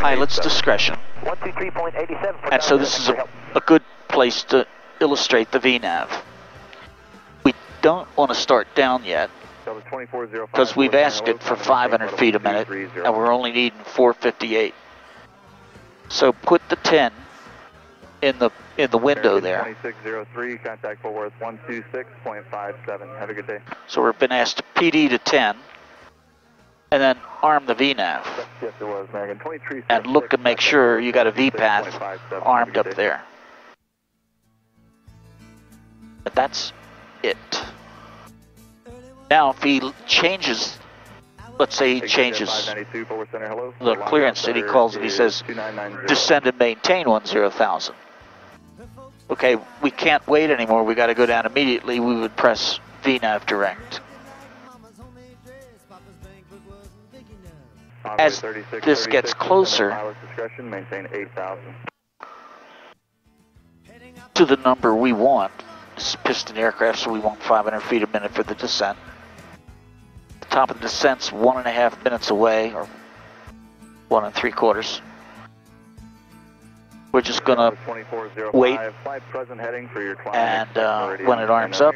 pilot's discretion. 123.87. And so this is a, a good place to illustrate the VNAV. We don't want to start down yet because oh we've asked it for 500 feet a minute and we're only needing 458. So put the 10 in the in the window there. 2603, contact Fort Worth 126.57. Have a good day. So we've been asked to PD to 10 and then arm the VNAV Yes, it was, Megan. 23 and look and make sure you got a VPAth armed up there. But that's it. Now if he changes, let's say he changes the clearance that he calls it, he says descend and maintain 10,000. Okay, we can't wait anymore, we gotta go down immediately, we would press VNAV direct. As this gets closer. to the number we want, this is piston aircraft, so we want 500 feet a minute for the descent. The top of the descent's one and a half minutes away, or one and three quarters. We're just gonna wait, and uh, when it arms up,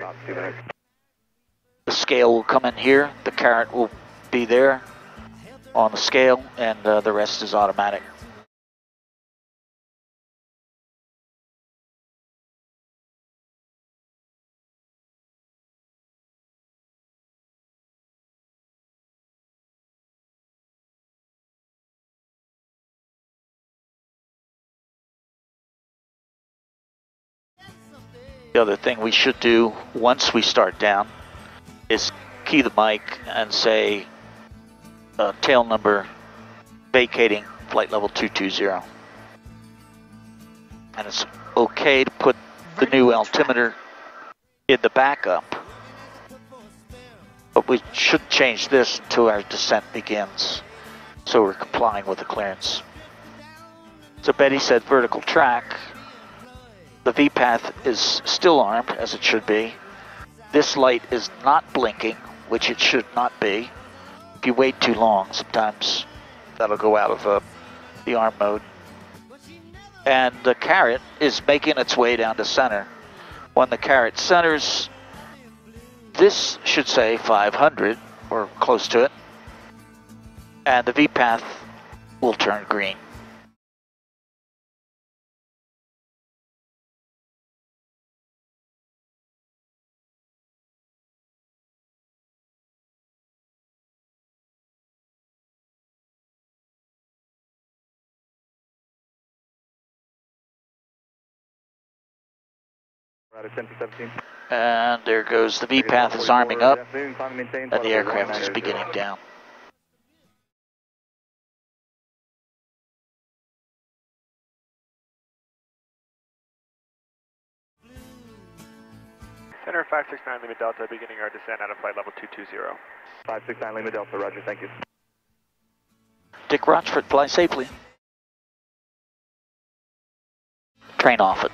the scale will come in here, the carrot will be there on the scale, and uh, the rest is automatic. The other thing we should do once we start down is key the mic and say uh, tail number vacating flight level 220. And it's okay to put the new altimeter in the backup, but we should change this until our descent begins, so we're complying with the clearance. So Betty said vertical track. The VPAth is still armed, as it should be. This light is not blinking, which it should not be. If you wait too long, sometimes that'll go out of uh, the arm mode. And the carrot is making its way down to center. When the carrot centers, this should say 500 or close to it. And the V path will turn green. And there goes the V-path is arming up, and the aircraft is beginning down. Center 569 Lima Delta, beginning our descent out of flight level 220. 569 Lima Delta, roger, thank you. Dick Rochfort, fly safely. Train off it.